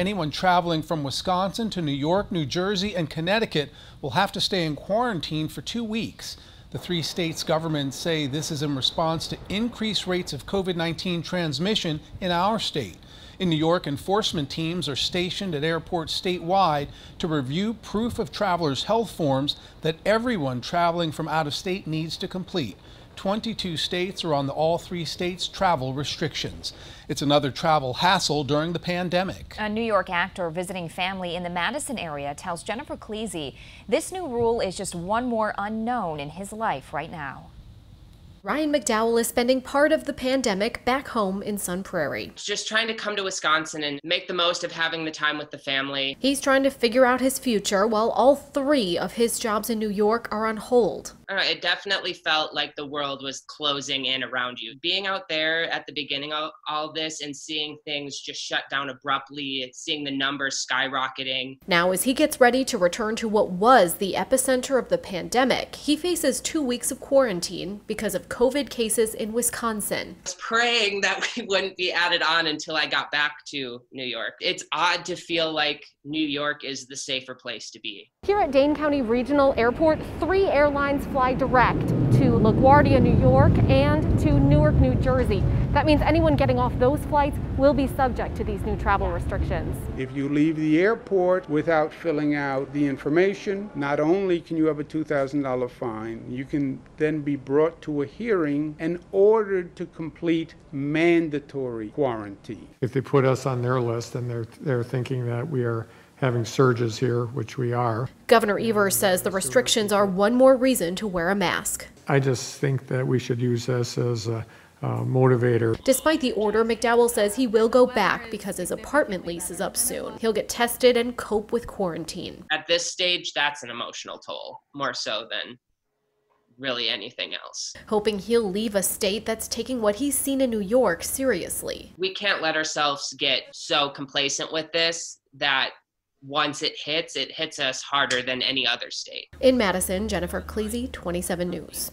Anyone traveling from Wisconsin to New York, New Jersey, and Connecticut will have to stay in quarantine for two weeks. The three states' governments say this is in response to increased rates of COVID 19 transmission in our state. In New York, enforcement teams are stationed at airports statewide to review proof of travelers' health forms that everyone traveling from out of state needs to complete. 22 states are on the all three states travel restrictions. It's another travel hassle during the pandemic. A New York actor visiting family in the Madison area tells Jennifer Kleese this new rule is just one more unknown in his life right now. Ryan McDowell is spending part of the pandemic back home in Sun Prairie. Just trying to come to Wisconsin and make the most of having the time with the family. He's trying to figure out his future while all three of his jobs in New York are on hold. Uh, it definitely felt like the world was closing in around you. Being out there at the beginning of all this and seeing things just shut down abruptly, seeing the numbers skyrocketing. Now, as he gets ready to return to what was the epicenter of the pandemic, he faces two weeks of quarantine because of COVID cases in Wisconsin. I was praying that we wouldn't be added on until I got back to New York. It's odd to feel like New York is the safer place to be. Here at Dane County Regional Airport, three airlines fly direct to LaGuardia, New York and to Newark, New Jersey. That means anyone getting off those flights will be subject to these new travel restrictions. If you leave the airport without filling out the information, not only can you have a $2,000 fine, you can then be brought to a hearing and ordered to complete mandatory quarantine. If they put us on their list, then they're, they're thinking that we are having surges here, which we are. Governor Evers says the restrictions are one more reason to wear a mask. I just think that we should use this as a uh, motivator. Despite the order, McDowell says he will go back because his apartment lease is up soon. He'll get tested and cope with quarantine. At this stage, that's an emotional toll, more so than really anything else. Hoping he'll leave a state that's taking what he's seen in New York seriously. We can't let ourselves get so complacent with this that once it hits, it hits us harder than any other state. In Madison, Jennifer Kleese, 27 News.